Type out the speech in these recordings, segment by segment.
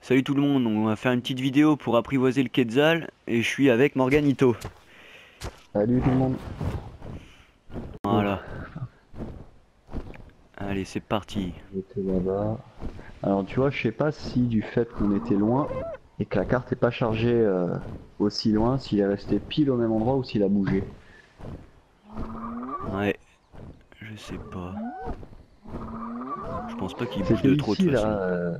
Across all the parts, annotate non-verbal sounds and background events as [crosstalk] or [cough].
Salut tout le monde, on va faire une petite vidéo pour apprivoiser le Quetzal et je suis avec Morganito. Salut tout le monde. Voilà. Allez, c'est parti. Alors tu vois, je sais pas si du fait qu'on était loin et que la carte est pas chargée euh, aussi loin, s'il est resté pile au même endroit ou s'il a bougé. Ouais, je sais pas. Je pense pas qu'il bouge de trop de ici toute façon. là. euh,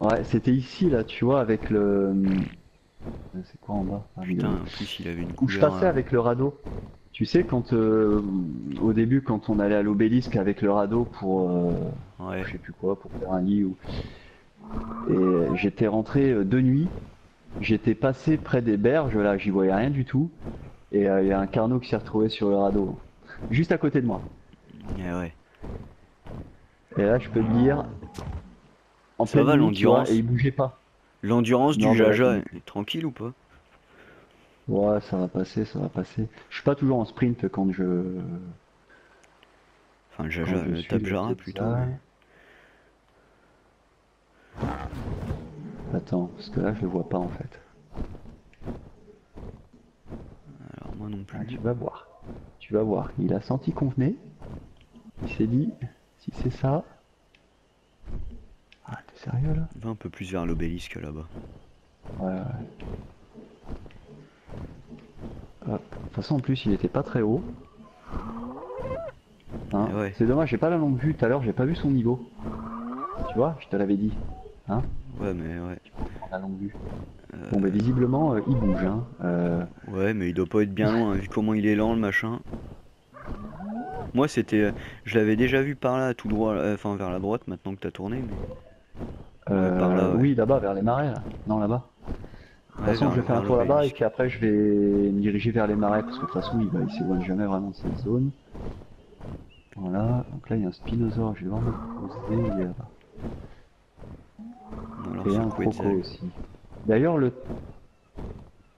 Ouais, c'était ici là, tu vois, avec le. euh, C'est quoi en bas? Ah, Putain, en plus il avait une Où je couleur. passais euh, avec le radeau. Tu sais, quand euh, au début, quand on allait à l'obélisque avec le radeau pour, euh, Ouais, je sais plus quoi, pour faire un lit ou. Et j'étais rentré de nuit. J'étais passé près des berges, là, j'y voyais rien du tout. Et euh, il y a un carnot qui s'est retrouvé sur le radeau, juste à côté de moi. Ouais, ouais. Et là, je peux te dire. En Ça va, l'endurance Et il bougeait pas. L'endurance du Jaja ouais. est tranquille ou pas? Ouais, ça va passer, ça va passer. Je suis pas toujours en sprint quand je. Enfin, le Jaja, je le suis tape Jara plutôt. mais- Attends, parce que là, je le vois pas en fait. Alors moi non Ah, plus. tu vas voir. Tu vas voir. Il a senti qu'on venait. Il s'est dit, si c'est ça. Ah, t'es sérieux là? Va un peu plus vers l'obélisque là-bas. Ouais, ouais. Hop. De toute façon, en plus, il était pas très haut. Hein? Eh ouais. C'est dommage, j'ai pas la longue vue. Tout à l'heure, j'ai pas vu son niveau. Tu vois, je te l'avais dit. Hein? Ouais, mais ouais. La longue vue. Euh, Bon, bah, visiblement, euh, il bouge. Hein. Euh, Ouais, mais il doit pas être bien loin, vu comment il est lent le machin. Moi, c'était. euh, Je l'avais déjà vu par là, tout droit, euh, enfin vers la droite, maintenant que t'as tourné. Mais... euh, par là, ouais. Oui, là-bas, vers les marais. Là. Non, là-bas. De toute façon, je vais faire un tour là-bas et puis après, je vais me diriger vers les marais parce que de toute façon, il, va, il s'éloigne jamais vraiment de cette zone. Voilà, donc là, il y a un spinosaure, je vais y a... Alors, Et un croco aussi. D'ailleurs, le.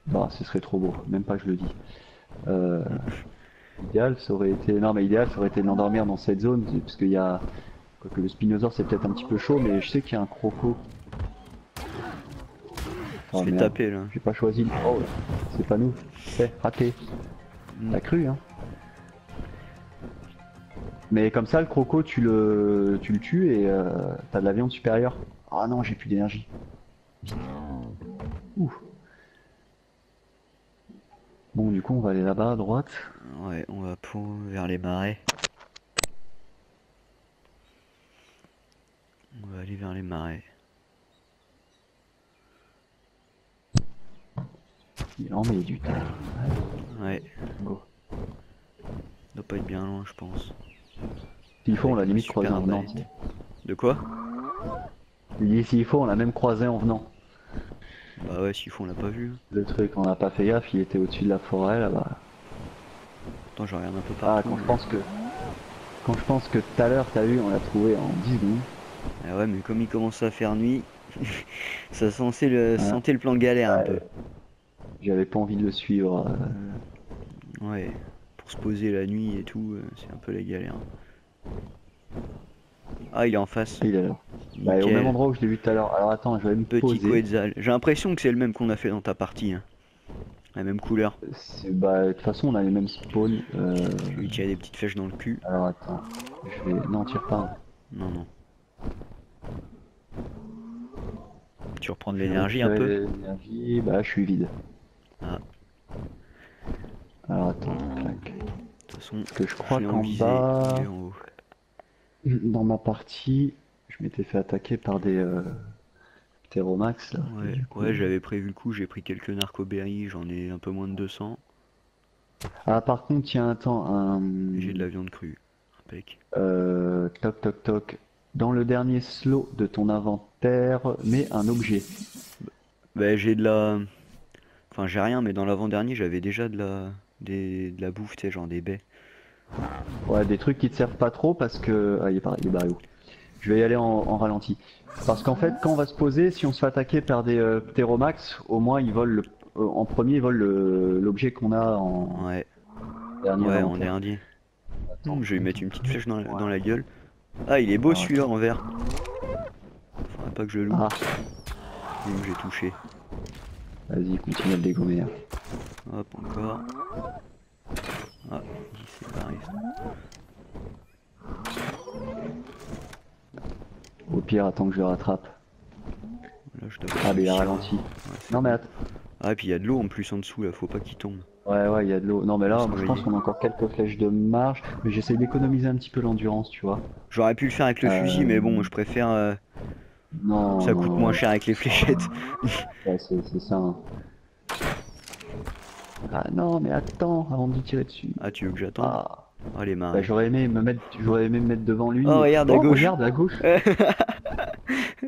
Bah, ce serait trop beau, même pas je le dis. Euh, Idéal, ça aurait été. Non, mais idéal, ça aurait été de l'endormir dans cette zone, parce qu'il y a. Quoique le spinosaure, c'est peut-être un petit peu chaud, mais je sais qu'il y a un croco. Oh, taper là. J'ai pas choisi. Oh, c'est pas nous. C'est raté. Mm. T'as cru, hein Mais comme ça, le croco, tu le, tu le tues et euh, t'as de la viande supérieure. Ah non, j'ai plus d'énergie. Ouh. Bon, du coup, on va aller là-bas à droite. Ouais, on va pour vers les marais. On va aller vers les marais. Il en met du temps. Ouais, Go. doit pas être bien loin, je pense. S'il faut, on l'a limite croisé en venant. De quoi? Il dit s'il faut, on l'a même croisé en venant. Bah ouais, s'il faut, on l'a pas vu. Le truc, on n'a pas fait gaffe, il était au-dessus de la forêt là-bas. Attends, je regarde un peu Ah, partout. quand je pense que. Quand je pense que tout à l'heure, t'as vu, on l'a trouvé en 10 secondes. Ah ouais, mais comme il commence à faire nuit, [laughs] ça sentait le, Ouais. sentait le plan galère un peu. J'avais pas envie de le suivre. euh, Ouais, pour se poser la nuit et tout, euh, c'est un peu la galère. Ah, il est en face. Il est là. Bah, au même endroit où je l'ai vu tout à l'heure. Alors attends, je vais me Petit poser. J'ai l'impression que c'est le même qu'on a fait dans ta partie. hein. La même couleur. C'est- Bah, de toute façon, on a les mêmes spawns. Euh... Lui qui a des petites flèches dans le cul. Alors attends, je vais. Non, tire pas. Non, non. Tu reprends de Je l'énergie un peu L'énergie, bah, je suis vide. Ah. Alors attends, clac. De toute façon, que je crois je qu'en bas, en haut. Dans ma partie, je m'étais fait attaquer par des euh, ptéromax. Là. Et Ouais, ouais j'avais prévu le coup, j'ai pris quelques narcoberries, j'en ai un peu moins de 200. Ah, par contre, tiens, attends. Un... J'ai de la viande crue. Impec. Euh, toc toc toc. Dans le dernier slot de ton inventaire, mets un objet. Bah j'ai de la... Enfin j'ai rien, mais dans l'avant-dernier j'avais déjà de la... Des... de la bouffe, tu sais, genre des baies. Ouais, des trucs qui te servent pas trop parce que. Ah, il est par- il est barré où? Je vais y aller en, en ralenti. Parce qu'en fait, quand on va se poser, si on se fait attaquer par des euh, ptéromax, au moins ils volent le- euh, en premier, ils volent le- l'objet qu'on a en. Ouais. Dernier Ouais, en dernier. Attends, je vais lui mettre une petite flèche dans la, Ouais. dans la gueule. Ah, il est beau celui-là en vert. Faudrait pas que je le loupe. Ah, j'ai touché? vas-y, continue à le dégommer. hein. Hop, encore. Ah, ça. Au pire, attends que je le rattrape. Là, je Ah, mais il a ralenti. Ouais, c'est Non, mais attends. Ah, et puis il y a de l'eau en plus en dessous là, faut pas qu'il tombe. Ouais, ouais, il y a de l'eau. Non, mais là, moi, je pense qu'on a encore quelques flèches de marche. Mais j'essaie d'économiser un petit peu l'endurance, tu vois. J'aurais pu le faire avec le Euh, fusil, mais bon, je préfère. euh, Non. ça coûte non, moins cher avec les fléchettes. Ouais, c'est c'est ça. hein. Ah non, mais attends, avant de tirer dessus. Ah, tu veux que j'attende Ah, Ah, les bah, marées. j'aurais aimé me mettre, j'aurais aimé me mettre devant lui. Oh, regarde, à gauche. Regarde à gauche. [laughs]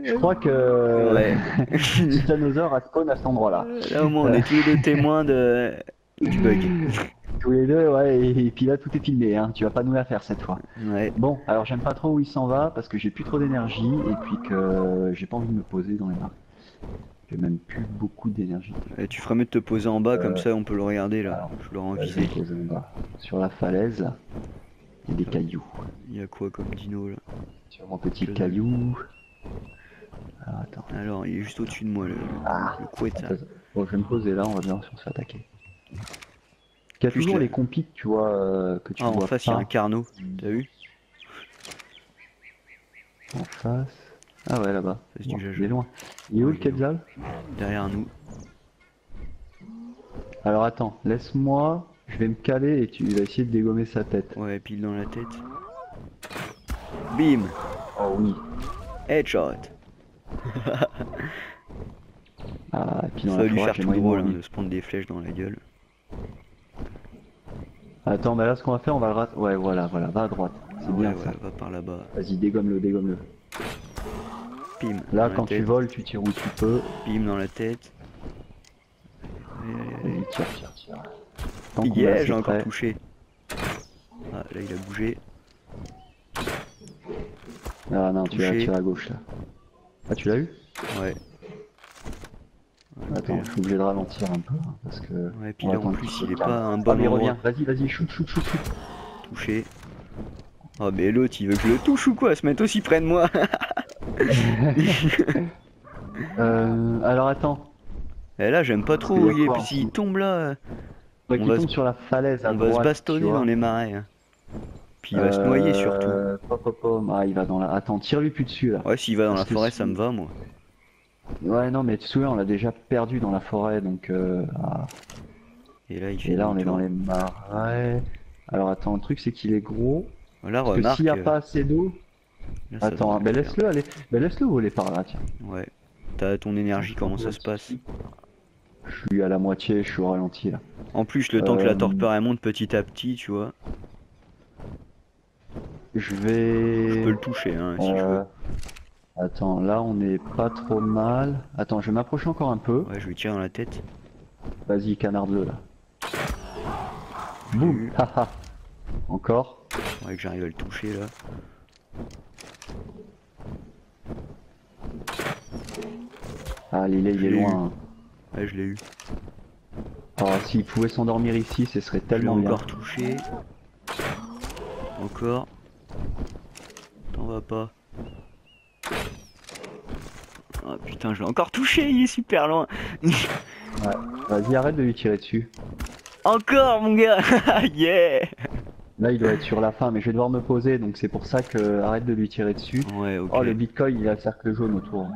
Je crois que Ouais. [laughs] Titanosaure a spawn à cet endroit-là. Là, au moins, on est tous les deux témoins de... du bug. [laughs] Tous les deux, ouais. Et, et puis là, tout est filmé. Hein. Tu vas pas nous la faire cette fois. Ouais. Bon, alors j'aime pas trop où il s'en va parce que j'ai plus trop d'énergie et puis que j'ai pas envie de me poser dans les mains. J'ai même plus beaucoup d'énergie. Et tu ferais mieux de te poser en bas, comme Euh, ça on peut le regarder là. alors, Je en poser en bas. Sur la falaise, là, il y a des cailloux. Il y a quoi comme dino là? Sur mon petit caillou. Alors attends. Alors, il est juste au-dessus de moi le, Ah, le couette là. Bon, je vais me poser là, on va bien sûr se faire attaquer. Il y a toujours le- les compis que tu vois, euh, que tu Ah, en vois face, il y a un carnot. T'as vu? En face. Ah ouais, là-bas. Face du jaja. il est loin. Il est où le Quetzal Derrière nous. Alors attends, laisse-moi, je vais me caler et tu vas essayer de dégommer sa tête. Ouais, pile dans la tête. Bim Oh oui. Headshot [laughs] Ah, et puis dans Ça la va lui faire tout drôle hein, de se prendre des flèches dans la gueule. Attends, mais là, ce qu'on va faire, on va le rat... Ouais, voilà, voilà, va à droite. C'est Ouais, bien ouais, ça. va par là-bas. Vas-y, dégomme-le, dégomme-le. Pim Là, quand tu voles, tu tires où tu peux. Bim dans la tête. Tire, tire, tire. Tant Yeah, j'ai encore touché. Ah, là il a bougé. Ah non, tu l'as tiré à gauche là. Ah, tu l'as eu Ouais. Attends, je suis obligé de ralentir un peu hein, parce que. Ouais, puis là en plus il est pas un Ah, bon mais il endroit. revient. Vas-y, vas-y, shoot, shoot, shoot, shoot. Touché. Oh mais l'autre il veut que je le touche ou quoi? Se mettre aussi près de moi [laughs] [laughs] Euh, alors attends. Et là j'aime pas trop Il est. s'il tombe là, Faudrait On va tombe se- sur la falaise à on va se bastonner dans les marais. hein. Puis il va se noyer surtout. Euh, pop, pop, pop. Ah, il va dans la. Attends, tire-lui plus dessus là. Ouais, s'il va dans la parce forêt, ça me va moi. Ouais, non, mais tu te souviens, on l'a déjà perdu dans la forêt donc. euh, ah. Et là il fait Et là, on est dans les marais. Alors attends, le truc c'est qu'il est gros. Là Parce remarque. s'il n'y a pas assez d'eau. Là, Attends, ben le laisse-le aller. Ben laisse-le voler par là, tiens. Ouais. T'as ton énergie, comment ça se passe Je suis à la moitié, je suis au ralenti là. En plus, le temps que la Euh, torpeur elle monte petit à petit, tu vois, Je vais. je peux le toucher hein, si je Euh, veux. Attends, là on est pas trop mal. Attends, je vais m'approcher encore un peu. Ouais, je lui tire dans la tête. Vas-y, canarde-le là. J'ai Boum Encore Ouais, que j'arrive à le toucher là. Ah, il est, il est eu. loin. hein. Ouais, je l'ai eu. Oh, s'il pouvait s'endormir ici, ce serait tellement bien. encore touché. Encore. T'en vas pas. Ah putain, je l'ai encore touché, il est super loin. Vas-y, arrête de lui tirer dessus. Encore mon gars [laughs] Yeah Là, il doit être sur la fin, mais je vais devoir me poser, donc c'est pour ça que arrête de lui tirer dessus. Ouais, ok. Oh, le bitcoin, il a le cercle jaune autour.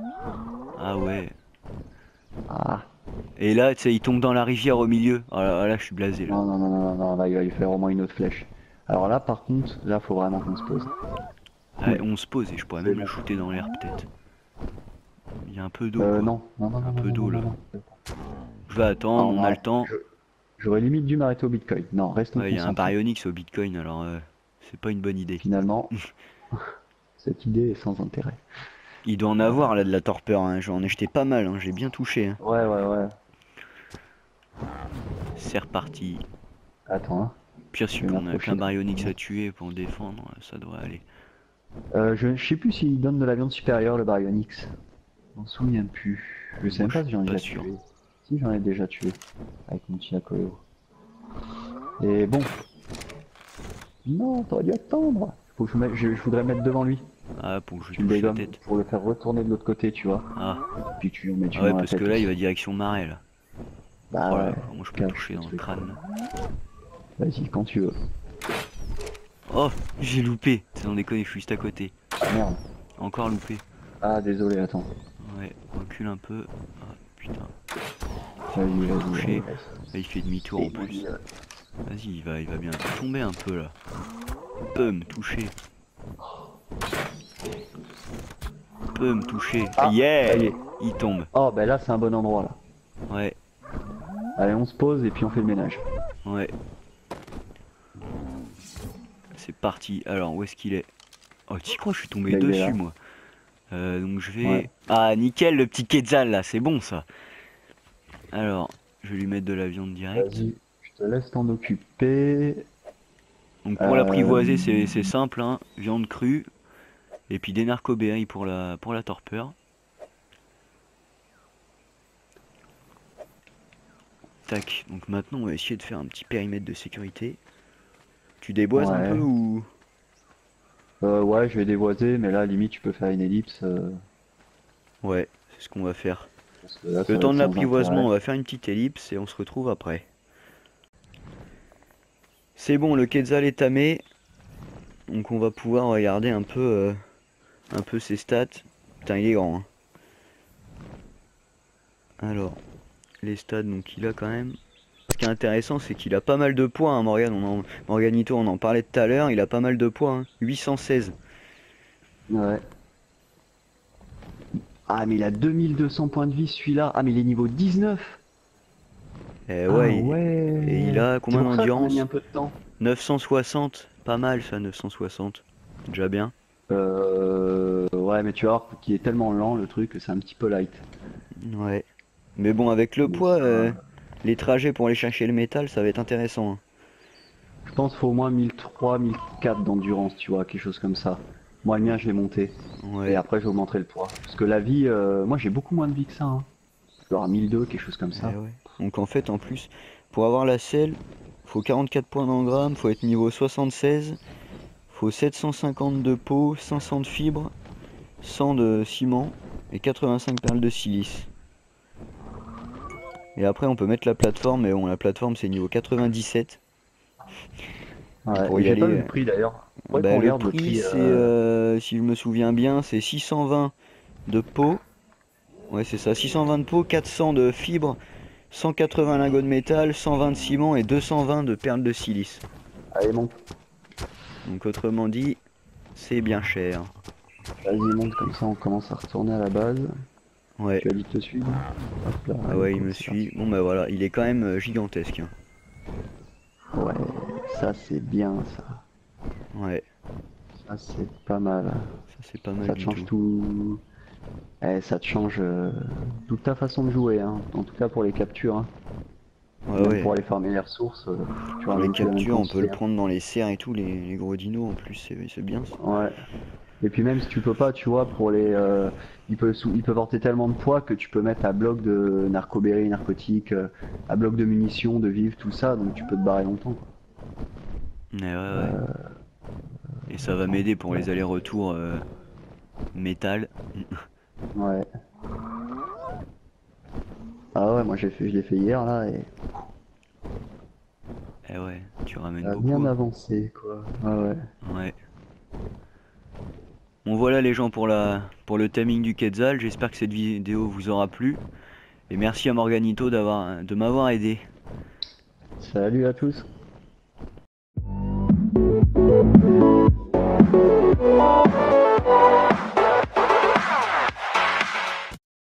Ah ouais. Ah, Et là, tu sais, il tombe dans la rivière au milieu. Ah là, là, je suis blasé là. non, non, non, non, là, il va lui faire au moins une autre flèche. Alors là, par contre, là, faut vraiment qu'on se pose. Ouais, on se pose et je pourrais même le shooter dans l'air peut-être. Il y a un peu d'eau. Euh, non, non, non, non, Un non, peu d'eau, là. Je vais attendre, on a le temps. J'aurais limite dû m'arrêter au bitcoin. Non, restons Ouais, il y a un baryonyx au bitcoin alors euh, c'est pas une bonne idée. Finalement, [laughs] cette idée est sans intérêt. Il doit en avoir là de la torpeur, hein. j'en ai jeté pas mal, hein. j'ai bien touché. hein. Ouais, ouais, ouais. C'est reparti. Attends, hein. Pire si on a qu'un de- baryonyx à tuer pour le défendre, ça devrait aller. Euh, je, je sais plus s'il donne de la viande supérieure, le Baryonyx. Je m'en souviens plus. Je sais Moi, même pas je si j'en ai déjà sûr. tué. Si, j'en ai déjà tué. Avec mon Chinacoyo. Et bon, Non, t'aurais dû attendre. Faut que je, mette- je, je voudrais me mettre devant lui. Ah, pour que je Tu le la tête. pour le faire retourner de l'autre côté, tu vois. Ah, Puis tu mets tu ah ouais, parce que là, il aussi. va direction marais, là. Bah Oh là ouais. moi, je peux toucher dans le crâne. Vas-y, quand tu veux. Oh, j'ai loupé. C'est dans des connes, je suis juste à côté. Ah merde. Encore loupé. Ah désolé, attends. Ouais, recule un peu. Ah, putain. Vas-y, vas-y. Touché. il fait demi-tour en plus. Vas-y, il va, il va bien tomber un peu là. Peut me toucher. Peut me toucher. Ah, yeah. Il tombe. Oh bah là c'est un bon endroit là. Ouais, Allez, on se pose et puis on fait le ménage. ouais. C'est parti. Alors, où est-ce qu'il est? Oh, tu crois je suis tombé dessus, moi Euh, Donc, je vais... Ouais. Ah, nickel, le petit quetzal, là. C'est bon, ça. Alors, je vais lui mettre de la viande directe. Vas-y, je te laisse t'en occuper. Donc, pour Euh, l'apprivoiser, c'est c'est simple, hein. Viande crue. Et puis des narcoberries pour la, pour la torpeur. Tac, donc maintenant on va essayer de faire un petit périmètre de sécurité. Tu déboises un peu ou... Euh, ouais, je vais dévoiser, mais là limite tu peux faire une ellipse. euh, Ouais, c'est ce qu'on va faire. là, Le temps de l'apprivoisement, on va faire une petite ellipse et on se retrouve après. C'est bon, le quetzal est tamé. Donc on va pouvoir regarder un peu, euh, un peu ses stats. Putain, il est grand. hein. Alors, les stats, donc il a quand même. Ce qui est intéressant, c'est qu'il a pas mal de points, hein, Morgan. On en... Morganito, on en parlait tout à l'heure. Il a pas mal de points. hein. 816. Ouais. Ah, mais il a 2200 points de vie celui-là. Ah, mais il est niveau 19. Eh Ah, ouais, il- ouais. et il a combien d'endurance mis un peu de temps. 960. Pas mal ça, 960. Déjà bien. Euh, ouais, mais tu vas voir qu'il est tellement lent le truc que c'est un petit peu light. Ouais. Mais bon, avec le poids, euh, les trajets pour aller chercher le métal, ça va être intéressant. hein. Je pense qu'il faut au moins 1003, 1004 d'endurance, tu vois, quelque chose comme ça. Moi, le mien, je vais monter. Ouais. Et après, j'augmenterai le poids. Parce que la vie, euh, moi, j'ai beaucoup moins de vie que ça. Hein. Avoir 1002, quelque chose comme ça. Eh ouais. Donc en fait, en plus, pour avoir la selle, faut 44 points d'engramme, faut être niveau 76, faut 750 de peau, 500 de fibres, 100 de ciment et 85 perles de silice. Et après, on peut mettre la plateforme, mais bon, la plateforme c'est niveau 97. Ouais, Pour y j'ai pas aller, vu euh, le prix d'ailleurs. Bah, qu'on le prix, c'est, euh, euh, si je me souviens bien, c'est 620 de peau. Ouais, c'est ça, 620 de peau, 400 de fibres, 180 lingots de métal, 120 de ciment et 220 de perles de silice. Allez, monte. Donc autrement dit, c'est bien cher. Vas-y, monte comme ça, on commence à retourner à la base. Ouais. Tu as dit te suivre Hop là, Ah ouais, il me suit. Bon bah voilà, il est quand même euh, gigantesque. hein. Ouais, ça c'est bien ça. Ouais, Ça c'est pas mal. ça c'est pas mal Ça te change tout. tout. Eh, ça te change euh, toute ta façon de jouer, hein. en tout cas pour les captures. Hein. Ouais, Même ouais. Pour aller farmer les ressources, euh, tu Pour les rajoutes la même captures, on peut le prendre dans les serres et tout, les, les gros dinos en plus, c'est c'est bien ça. Ouais. Et puis même si tu peux pas, tu vois, pour les, euh, il peut sou- il peut porter tellement de poids que tu peux mettre à bloc de narcoberry, narcotiques, euh, à bloc de munitions, de vivres, tout ça, donc tu peux te barrer longtemps. quoi. Ouais, ouais, ouais. Euh, Et ça va m'aider pour les allers-retours euh, métal. [laughs] ouais. Ah ouais, moi j'ai fait, je l'ai fait hier là et Eh ouais, tu ramènes ça a beaucoup. bien avancé quoi. Ah ouais. Ouais. Bon voilà les gens pour la pour le timing du Quetzal, j'espère que cette vidéo vous aura plu. Et merci à Morganito d'avoir de m'avoir aidé. Salut à tous.